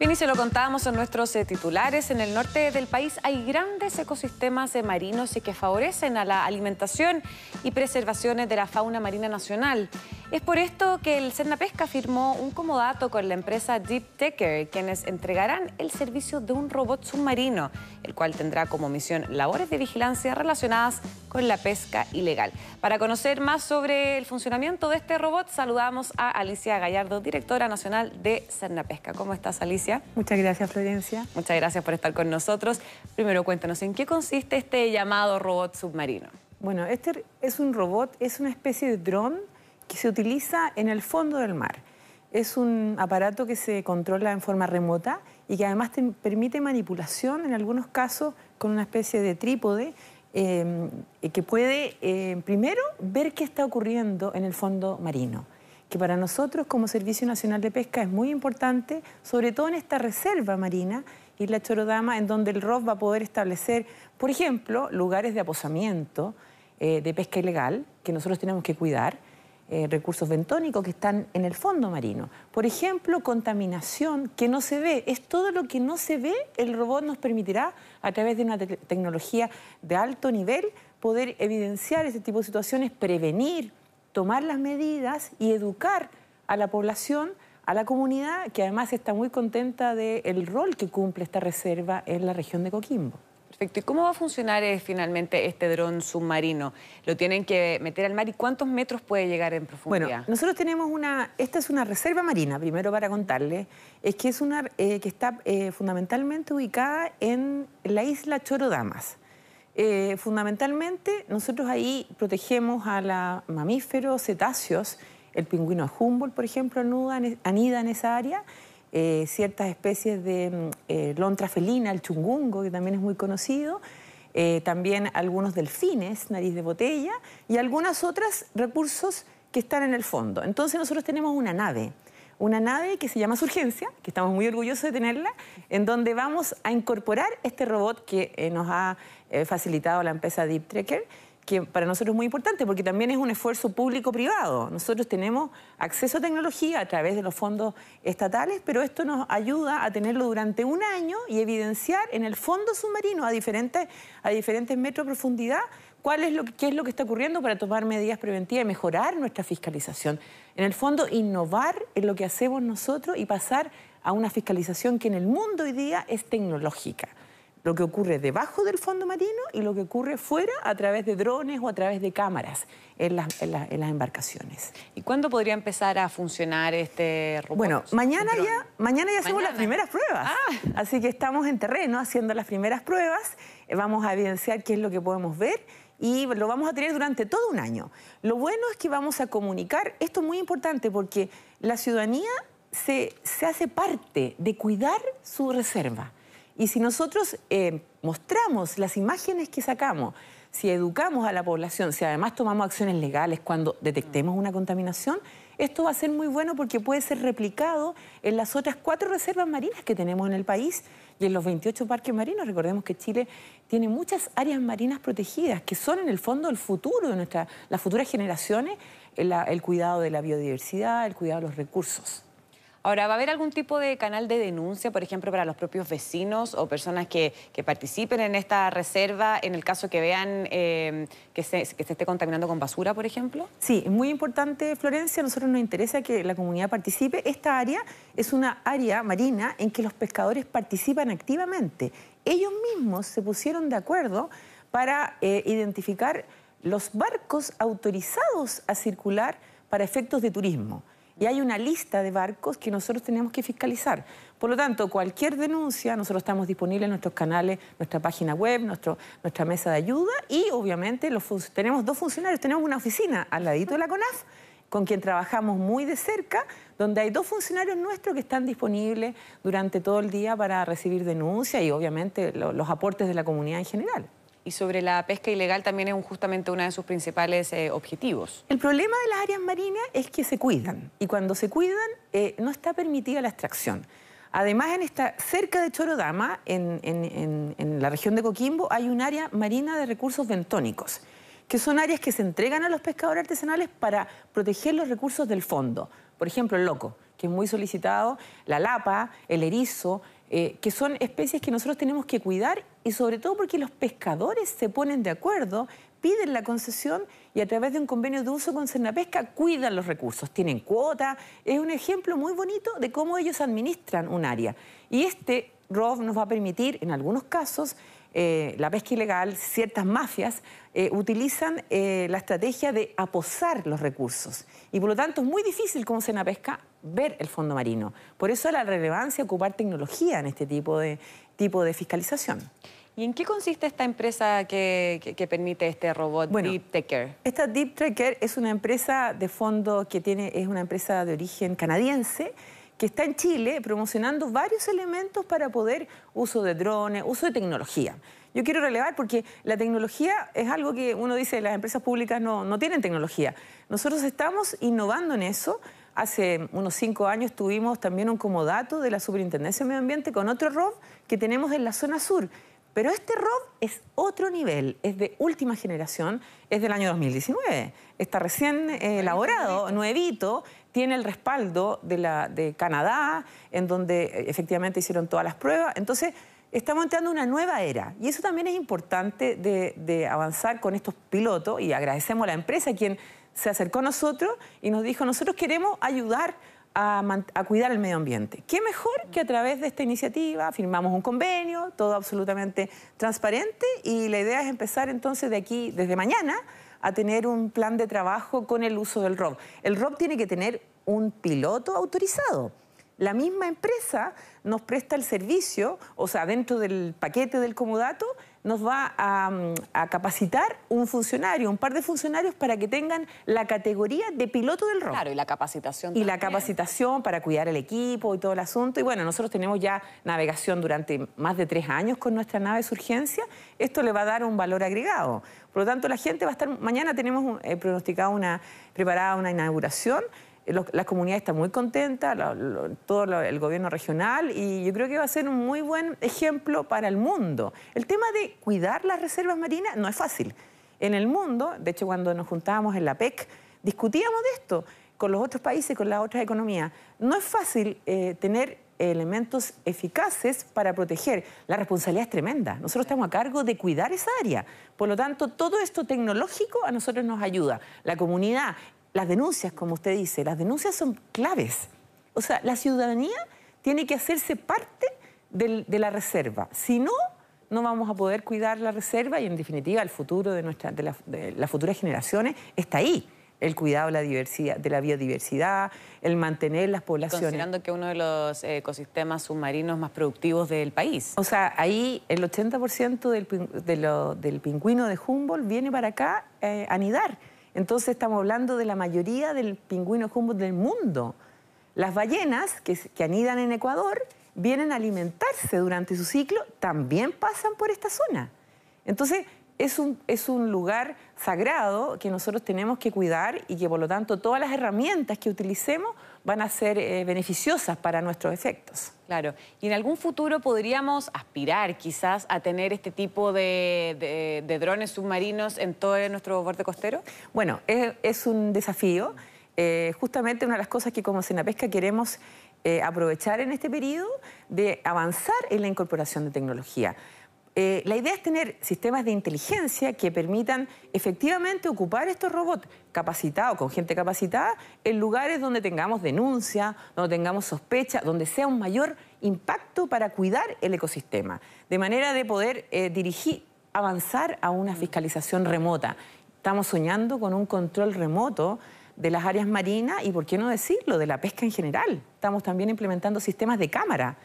Bien, y se lo contábamos en nuestros eh, titulares, en el norte del país hay grandes ecosistemas eh, marinos que favorecen a la alimentación y preservación de la fauna marina nacional. Es por esto que el Pesca firmó un comodato con la empresa Deep Tecker, quienes entregarán el servicio de un robot submarino, el cual tendrá como misión labores de vigilancia relacionadas con la pesca ilegal. Para conocer más sobre el funcionamiento de este robot, saludamos a Alicia Gallardo, directora nacional de Pesca. ¿Cómo estás, Alicia? Muchas gracias, Florencia. Muchas gracias por estar con nosotros. Primero, cuéntanos, ¿en qué consiste este llamado robot submarino? Bueno, este es un robot, es una especie de dron que se utiliza en el fondo del mar. Es un aparato que se controla en forma remota y que además te permite manipulación, en algunos casos, con una especie de trípode eh, que puede, eh, primero, ver qué está ocurriendo en el fondo marino que para nosotros como Servicio Nacional de Pesca es muy importante, sobre todo en esta reserva marina, Isla Chorodama, en donde el ROF va a poder establecer, por ejemplo, lugares de aposamiento eh, de pesca ilegal, que nosotros tenemos que cuidar, eh, recursos bentónicos que están en el fondo marino. Por ejemplo, contaminación que no se ve. Es todo lo que no se ve, el robot nos permitirá, a través de una tecnología de alto nivel, poder evidenciar ese tipo de situaciones, prevenir, tomar las medidas y educar a la población, a la comunidad, que además está muy contenta del rol que cumple esta reserva en la región de Coquimbo. Perfecto. ¿Y cómo va a funcionar eh, finalmente este dron submarino? ¿Lo tienen que meter al mar y cuántos metros puede llegar en profundidad? Bueno, nosotros tenemos una... Esta es una reserva marina, primero para contarle, es que es una eh, que está eh, fundamentalmente ubicada en la isla Chorodamas. Eh, fundamentalmente, nosotros ahí protegemos a los mamíferos, cetáceos, el pingüino de Humboldt, por ejemplo, anida en esa área, eh, ciertas especies de mm, eh, lontra felina, el chungungo, que también es muy conocido, también algunos delfines, nariz de botella, y algunos otros recursos que están en el fondo. Entonces nosotros tenemos una nave una nave que se llama Surgencia, que estamos muy orgullosos de tenerla, en donde vamos a incorporar este robot que eh, nos ha eh, facilitado la empresa Deep Tracker, que para nosotros es muy importante porque también es un esfuerzo público-privado. Nosotros tenemos acceso a tecnología a través de los fondos estatales, pero esto nos ayuda a tenerlo durante un año y evidenciar en el fondo submarino a diferentes, a diferentes metros de profundidad cuál es lo qué es lo que está ocurriendo para tomar medidas preventivas y mejorar nuestra fiscalización. En el fondo, innovar en lo que hacemos nosotros y pasar a una fiscalización que en el mundo hoy día es tecnológica. Lo que ocurre debajo del fondo marino y lo que ocurre fuera a través de drones o a través de cámaras en las, embarcaciones. ¿Y cuándo podría empezar a funcionar este robot? Bueno, mañana ya, mañana ya hacemos las primeras pruebas. Ah. Así que estamos en terreno haciendo las primeras pruebas. Vamos a evidenciar qué es lo que podemos ver y lo vamos a tener durante todo un año. Lo bueno es que vamos a comunicar, esto es muy importante porque la ciudadanía se, hace parte de cuidar su reserva. Y si nosotros eh, mostramos las imágenes que sacamos, si educamos a la población, si además tomamos acciones legales cuando detectemos una contaminación, esto va a ser muy bueno porque puede ser replicado en las otras cuatro reservas marinas que tenemos en el país y en los 28 parques marinos. Recordemos que Chile tiene muchas áreas marinas protegidas que son en el fondo el futuro de nuestra, las futuras generaciones, el cuidado de la biodiversidad, el cuidado de los recursos. Ahora, ¿va a haber algún tipo de canal de denuncia, por ejemplo, para los propios vecinos o personas que, participen en esta reserva en el caso que vean eh, que, se, esté contaminando con basura, por ejemplo? Sí, es muy importante, Florencia. A nosotros nos interesa que la comunidad participe. Esta área es una área marina en que los pescadores participan activamente. Ellos mismos se pusieron de acuerdo para eh, identificar los barcos autorizados a circular para efectos de turismo y hay una lista de barcos que nosotros tenemos que fiscalizar. Por lo tanto, cualquier denuncia, nosotros estamos disponibles en nuestros canales, nuestra página web, nuestro, nuestra mesa de ayuda y obviamente tenemos dos funcionarios, tenemos una oficina al ladito de la CONAF con quien trabajamos muy de cerca, donde hay dos funcionarios nuestros que están disponibles durante todo el día para recibir denuncias y obviamente los aportes de la comunidad en general y sobre la pesca ilegal también es justamente uno de sus principales eh, objetivos. El problema de las áreas marinas es que se cuidan y cuando se cuidan eh, no está permitida la extracción. Además, en esta, cerca de Chorodama, en, en, la región de Coquimbo, hay un área marina de recursos bentónicos, que son áreas que se entregan a los pescadores artesanales para proteger los recursos del fondo. Por ejemplo, el loco, que es muy solicitado, la lapa, el erizo, eh, que son especies que nosotros tenemos que cuidar y sobre todo porque los pescadores se ponen de acuerdo, piden la concesión y a través de un convenio de uso con Cernapesca cuidan los recursos, tienen cuota, es un ejemplo muy bonito de cómo ellos administran un área. Y este ROV nos va a permitir, en algunos casos, eh, la pesca ilegal, ciertas mafias eh, utilizan la estrategia de aposar los recursos. Y por lo tanto es muy difícil como Pesca ver el fondo marino. Por eso la relevancia de ocupar tecnología en este tipo de, tipo de fiscalización. ¿Y en qué consiste esta empresa que, permite este robot Deep Tracker? Esta Deep Tracker es una empresa de fondo que tiene, es una empresa de origen canadiense que está en Chile promocionando varios elementos para poder uso de drones, uso de tecnología. Yo quiero relevar porque la tecnología es algo que uno dice, las empresas públicas no, no tienen tecnología. Nosotros estamos innovando en eso Hace unos cinco años tuvimos también un comodato de la Superintendencia de Medio Ambiente con otro ROV que tenemos en la zona sur. Pero este ROV es otro nivel, es de última generación, es del año 2019. Está recién eh, elaborado, nuevito, tiene el respaldo de, la, de Canadá, en donde eh, efectivamente hicieron todas las pruebas. Entonces, estamos entrando una nueva era. Y eso también es importante de, de avanzar con estos pilotos y agradecemos a la empresa quien se acercó a nosotros y nos dijo, nosotros queremos ayudar a, cuidar el medio ambiente. ¿Qué mejor que a través de esta iniciativa firmamos un convenio, todo absolutamente transparente y la idea es empezar entonces de aquí, desde mañana, a tener un plan de trabajo con el uso del ROB. El ROB tiene que tener un piloto autorizado. La misma empresa nos presta el servicio, o sea, dentro del paquete del comodato, nos va a, capacitar un funcionario, un par de funcionarios para que tengan la categoría de piloto del ROC. Claro, y la capacitación. Y la capacitación para cuidar el equipo y todo el asunto. Y bueno, nosotros tenemos ya navegación durante más de tres años con nuestra nave de urgencia. Esto le va a dar un valor agregado. Por lo tanto, la gente va a estar... Mañana tenemos eh, pronosticado una, preparada una inauguración la comunidad está muy contenta, todo el gobierno regional, y yo creo que va a ser un muy buen ejemplo para el mundo. El tema de cuidar las reservas marinas no es fácil. En el mundo, de hecho cuando nos juntábamos en la PEC, discutíamos de esto con los otros países, con las otras economías. No es fácil eh, tener elementos eficaces para proteger. La responsabilidad es tremenda. Nosotros estamos a cargo de cuidar esa área. Por lo tanto, todo esto tecnológico a nosotros nos ayuda. La comunidad las denuncias, como usted dice, las denuncias son claves. O sea, la ciudadanía tiene que hacerse parte de la reserva. Si no, no vamos a poder cuidar la reserva y, en definitiva, el futuro de, nuestra, de, las futuras generaciones está ahí. El cuidado de la, diversidad, de la biodiversidad, el mantener las poblaciones. Considerando que uno de los eh, ecosistemas submarinos más productivos del país. O sea, ahí el 80% del, del pingüino de Humboldt viene para acá eh, a anidar. Entonces estamos hablando de la mayoría del pingüino Humboldt del mundo. Las ballenas que, anidan en Ecuador vienen a alimentarse durante su ciclo, también pasan por esta zona. Entonces, es un, es un, lugar sagrado que nosotros tenemos que cuidar y que por lo tanto todas las herramientas que utilicemos van a ser eh, beneficiosas para nuestros efectos. Claro. ¿Y en algún futuro podríamos aspirar quizás a tener este tipo de, drones submarinos en todo nuestro borde costero? Bueno, es, un desafío. Eh, justamente una de las cosas que como Senapesca queremos eh, aprovechar en este periodo de avanzar en la incorporación de tecnología. Eh, la idea es tener sistemas de inteligencia que permitan efectivamente ocupar estos robots capacitados, con gente capacitada, en lugares donde tengamos denuncia, donde tengamos sospecha, donde sea un mayor impacto para cuidar el ecosistema, de manera de poder eh, dirigir, avanzar a una fiscalización remota. Estamos soñando con un control remoto de las áreas marinas y, por qué no decirlo, de la pesca en general. Estamos también implementando sistemas de cámara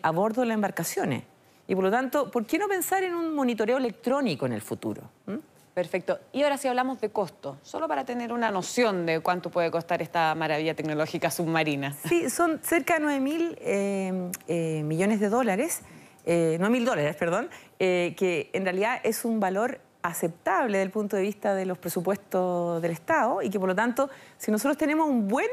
a bordo de las embarcaciones. Y por lo tanto, ¿por qué no pensar en un monitoreo electrónico en el futuro? ¿Mm? Perfecto. Y ahora si hablamos de costo, solo para tener una noción de cuánto puede costar esta maravilla tecnológica submarina. Sí, son cerca de 9 mil eh, eh, millones de dólares, eh, 9 mil dólares, perdón, eh, que en realidad es un valor aceptable desde el punto de vista de los presupuestos del Estado y que por lo tanto, si nosotros tenemos un buen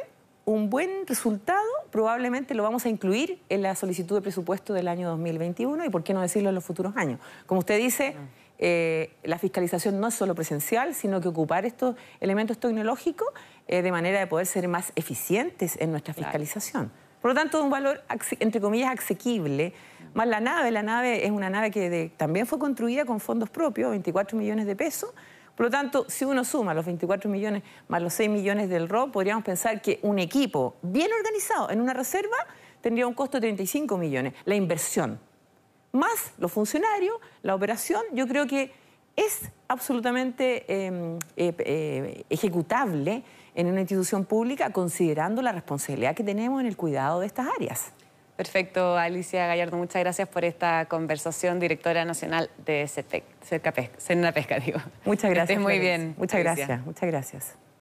un buen resultado probablemente lo vamos a incluir en la solicitud de presupuesto del año 2021 y por qué no decirlo en los futuros años. Como usted dice, eh, la fiscalización no es solo presencial, sino que ocupar estos elementos tecnológicos eh, de manera de poder ser más eficientes en nuestra fiscalización. Por lo tanto, un valor, entre comillas, asequible. Más la nave, la nave es una nave que también fue construida con fondos propios, 24 millones de pesos. Por lo tanto, si uno suma los 24 millones más los 6 millones del RO, podríamos pensar que un equipo bien organizado en una reserva tendría un costo de 35 millones. La inversión más los funcionarios, la operación, yo creo que es absolutamente em, eh, eh, ejecutable en una institución pública considerando la responsabilidad que tenemos en el cuidado de estas áreas. Perfecto, Alicia Gallardo, muchas gracias por esta conversación, directora nacional de CENAPESCA, digo. Muchas gracias. muy bien. Muchas gracias, muchas gracias.